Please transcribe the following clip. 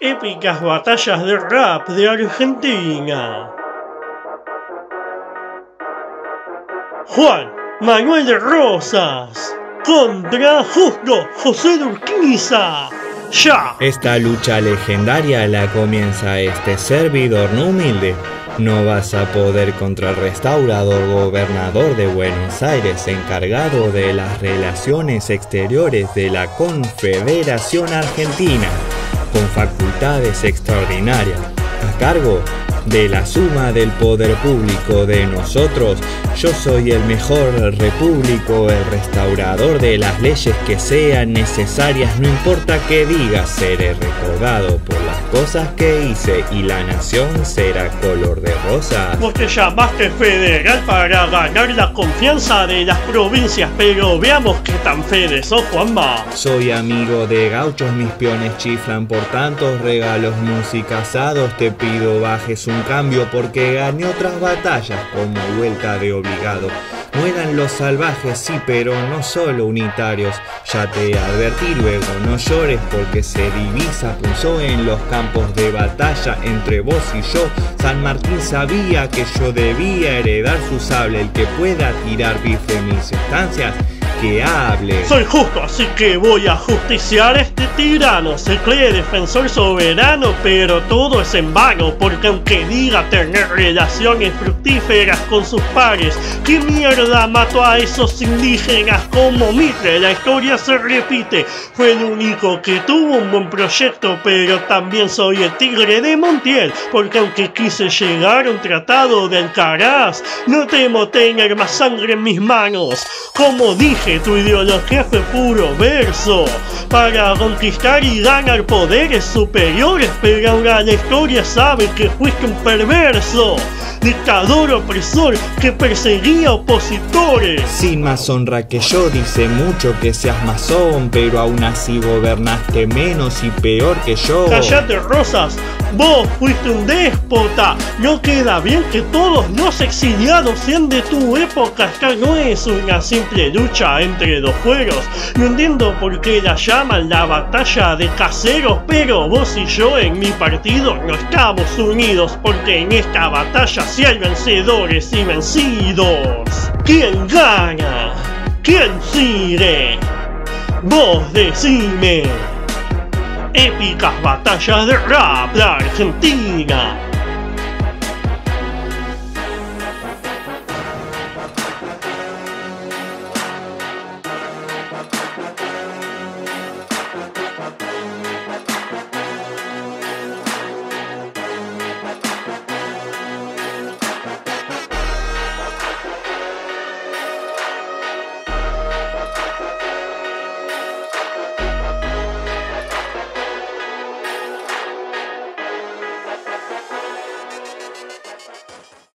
Épicas batallas de rap de Argentina. Juan Manuel de Rosas contra Justo José de Urquiza. Ya. Esta lucha legendaria la comienza este servidor no humilde. No vas a poder contra el restaurador gobernador de Buenos Aires encargado de las relaciones exteriores de la Confederación Argentina, con facultades extraordinarias, a cargo de la suma del poder público de nosotros, yo soy el mejor repúblico, el restaurador de las leyes que sean necesarias, no importa qué diga, seré recordado por las cosas que hice y la nación será color de rosa. Vos te llamaste federal para ganar la confianza de las provincias, pero veamos qué tan fede sos, Juanma. Soy amigo de gauchos, mis peones chiflan por tantos regalos musicasados, te pido bajes un cambio porque gané otras batallas como vuelta de obligado. Mueran los salvajes, sí, pero no solo unitarios. Ya te advertí luego, no llores porque se divisa, puso en los campos de batalla entre vos y yo. San Martín sabía que yo debía heredar su sable, el que pueda tirar bife en mis estancias Soy justo, así que voy a justiciar a este tirano. Se cree defensor soberano, pero todo es en vano, porque aunque diga tener relaciones fructíferas con sus pares, ¿qué mierda mató a esos indígenas como Mitre? La historia se repite. Fue el único que tuvo un buen proyecto, pero también soy el tigre de Montiel, porque aunque quise llegar a un tratado de Alcaraz, no temo tener más sangre en mis manos. Como dije, tu ideología fue puro verso para conquistar y ganar poderes superiores, pero ahora la historia sabe que fuiste un perverso, dictador opresor que perseguía opositores. Sin más honra que yo, dice mucho que seas masón, pero aún así gobernaste menos y peor que yo. Callate, Rosas, vos fuiste un déspota. No queda bien que todos los exiliados sean de tu época. Esta no es una simple lucha entre dos fueros. No entiendo por qué la llaman la batalla de caseros, pero vos y yo en mi partido no estamos unidos porque en esta batalla sí hay vencedores y vencidos. ¿Quién gana? ¿Quién sigue? Vos decime. Épicas batallas de rap de Argentina.